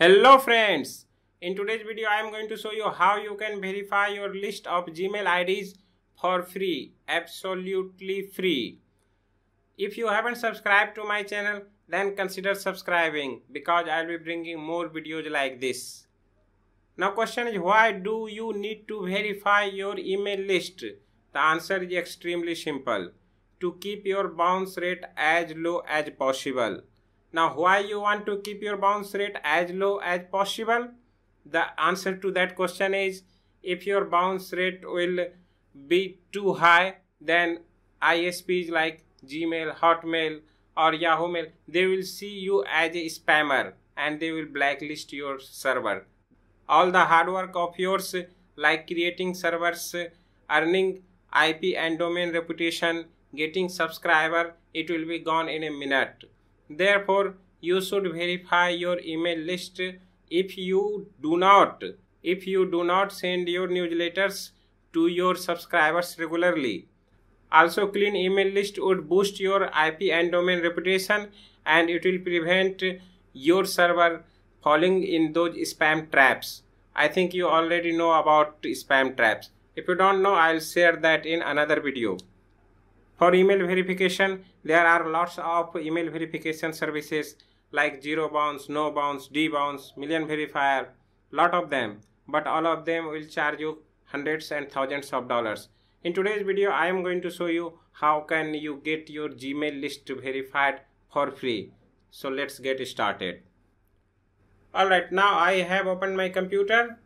Hello friends! In today's video I am going to show you how you can verify your list of Gmail IDs for free, absolutely free. If you haven't subscribed to my channel then consider subscribing because I will be bringing more videos like this. Now question is why do you need to verify your email list? The answer is extremely simple. To keep your bounce rate as low as possible. Now, why you want to keep your bounce rate as low as possible? The answer to that question is if your bounce rate will be too high, then ISPs like Gmail, Hotmail, or Yahoo Mail, they will see you as a spammer and they will blacklist your server. All the hard work of yours, like creating servers, earning IP and domain reputation, getting subscriber, it will be gone in a minute Therefore, you should verify your email list if you do not if you do not send your newsletters to your subscribers regularly. Also, clean email list would boost your IP and domain reputation and it will prevent your server falling in those spam traps. I think you already know about spam traps. If you don't know, I'll share that in another video. For email verification, there are lots of email verification services like ZeroBounce, no bounce, D bounce, million verifier, lot of them. But all of them will charge you hundreds and thousands of dollars. In today's video, I am going to show you how can you get your Gmail list verified for free. So let's get started. Alright, now I have opened my computer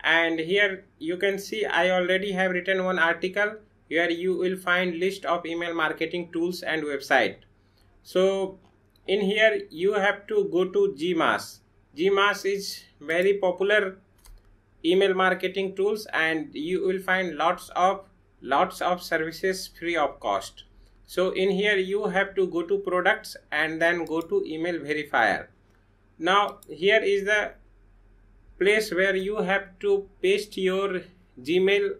and here you can see I already have written one article here you will find list of email marketing tools and website. So in here you have to go to GMass. GMass is very popular email marketing tools and you will find lots of lots of services free of cost. So in here you have to go to products and then go to email verifier. Now here is the place where you have to paste your gmail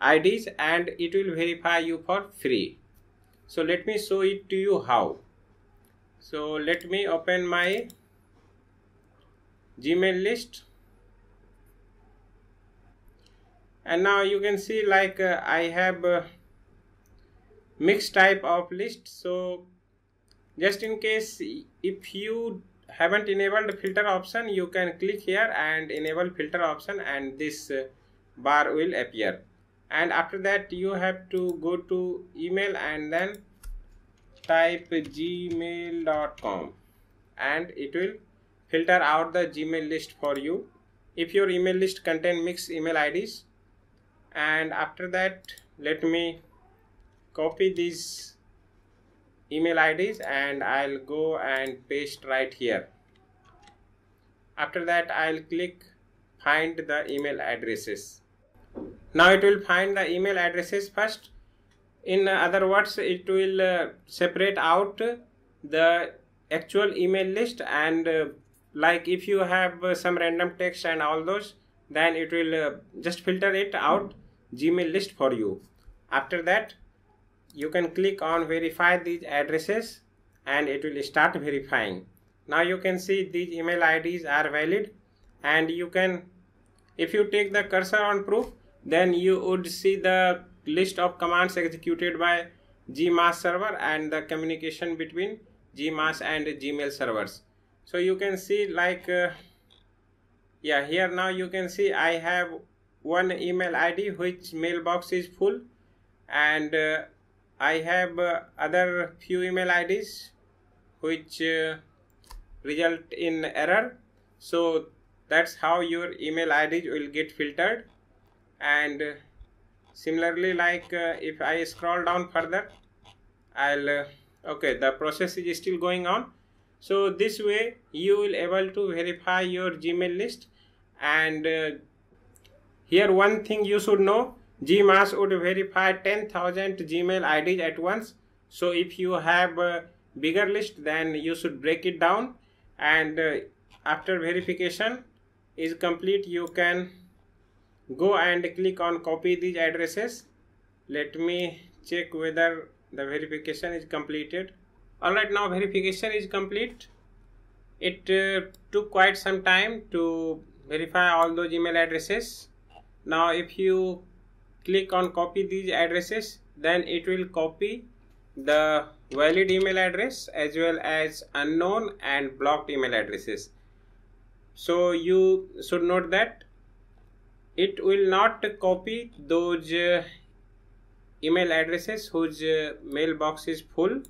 IDs and it will verify you for free. So let me show it to you how. So let me open my Gmail list. And now you can see like uh, I have uh, mixed type of list. So just in case if you haven't enabled filter option you can click here and enable filter option and this uh, bar will appear and after that you have to go to email and then type gmail.com and it will filter out the gmail list for you. If your email list contain mixed email ids and after that let me copy these email ids and i'll go and paste right here. After that i'll click find the email addresses now it will find the email addresses first. In other words it will uh, separate out the actual email list and uh, like if you have uh, some random text and all those then it will uh, just filter it out gmail list for you. After that you can click on verify these addresses and it will start verifying. Now you can see these email ids are valid and you can if you take the cursor on proof then you would see the list of commands executed by gmass server and the communication between gmass and gmail servers. So you can see like uh, yeah here now you can see i have one email id which mailbox is full and uh, i have uh, other few email ids which uh, result in error. So that's how your email ids will get filtered and uh, similarly like uh, if I scroll down further I'll uh, okay the process is still going on. So this way you will able to verify your gmail list. And here one thing you should know gmass would verify 10000 gmail ids at once. So if you have a bigger list then you should break it down. And after verification is complete you can go and click on copy these addresses. Let me check whether the verification is completed. Alright now verification is complete. It uh, took quite some time to verify all those email addresses. Now if you click on copy these addresses then it will copy the valid email address as well as unknown and blocked email addresses. So you should note that it will not copy those uh, email addresses whose uh, mailbox is full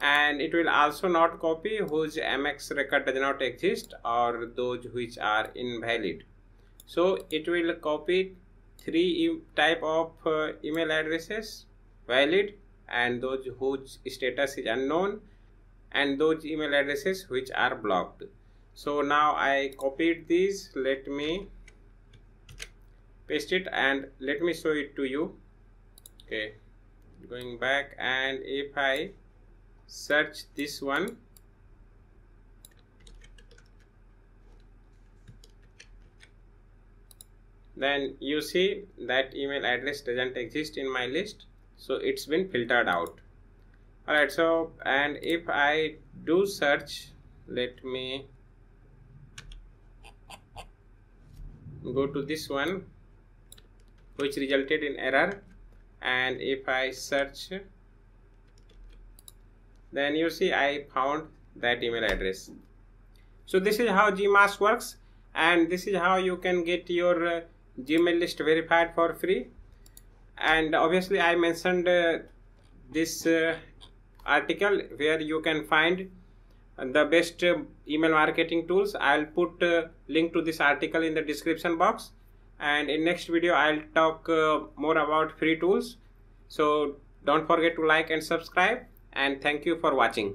and it will also not copy whose MX record does not exist or those which are invalid. So it will copy three e type of uh, email addresses valid and those whose status is unknown and those email addresses which are blocked. So now I copied these let me paste it and let me show it to you. Okay going back and if I search this one then you see that email address doesn't exist in my list so it's been filtered out. Alright so and if I do search let me go to this one which resulted in error. And if I search then you see I found that email address. So this is how GMass works. And this is how you can get your uh, Gmail list verified for free. And obviously I mentioned uh, this uh, article where you can find the best uh, email marketing tools. I'll put uh, link to this article in the description box and in next video I'll talk uh, more about free tools. So don't forget to like and subscribe. And thank you for watching